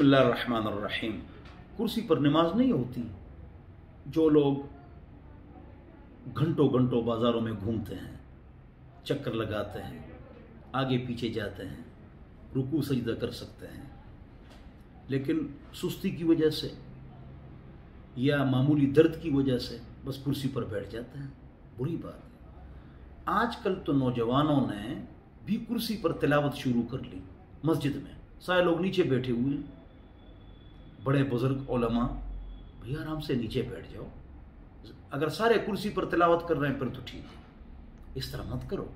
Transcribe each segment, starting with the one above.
बसमीम कुर्सी पर नमाज़ नहीं होती, जो लोग घंटों घंटों बाज़ारों में घूमते हैं, चक्कर लगाते हैं, आगे पीछे जाते हैं, रुकू, सजदा कर सकते हैं। लेकिन सुस्ती की वजह से या मामूली दर्द की वजह से बस कुर्सी पर बैठ जाते हैं। बुरी बात है। आजकल तो नौजवानों ने भी कुर्सी पर तिलावत शुरू कर ली, मस्जिद में। सारे लोग नीचे बैठे हुए हैं। बड़े बुज़ुर्ग ओलमा, भैया, आराम से नीचे बैठ जाओ। अगर सारे कुर्सी पर तिलावत कर रहे हैं, फिर तो ठीक है। इस तरह मत करो।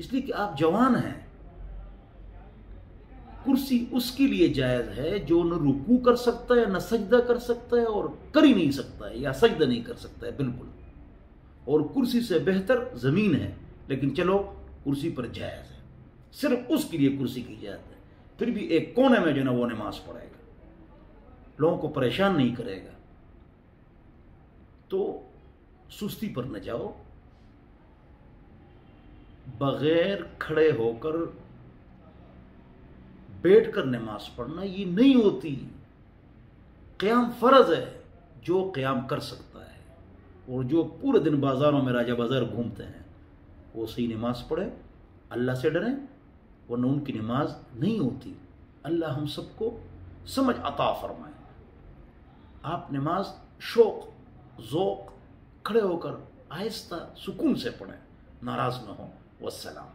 इसलिए कि आप जवान हैं। कुर्सी उसके लिए जायज़ है जो न रुकू कर सकता है, न सजदा कर सकता है और कर ही नहीं सकता है या सजदा नहीं कर सकता है, बिल्कुल। और कुर्सी से बेहतर ज़मीन है, लेकिन चलो, कुर्सी पर जायज़ है। सिर्फ़ उसके लिए कुर्सी की जायज़ है। फिर भी एक कोने में जो ना वो नमाज़ पढ़ेगा लोगों को परेशान नहीं करेगा। तो सुस्ती पर न जाओ। बगैर खड़े होकर बैठ कर नमाज़ पढ़ना ये नहीं होती। क्याम फ़र्ज़ है, जो क्याम कर सकता है और जो पूरे दिन बाजारों में राजा बाज़ार घूमते हैं, वो सही नमाज़ पढ़े, अल्लाह से डरें, वरना उनकी नमाज़ नहीं होती। अल्लाह हम सबको समझ अता फरमाए। आप नमाज शौक ज़ोक खड़े होकर आहिस्ता सुकून से पढ़ें नाराज़ न हो वसलाम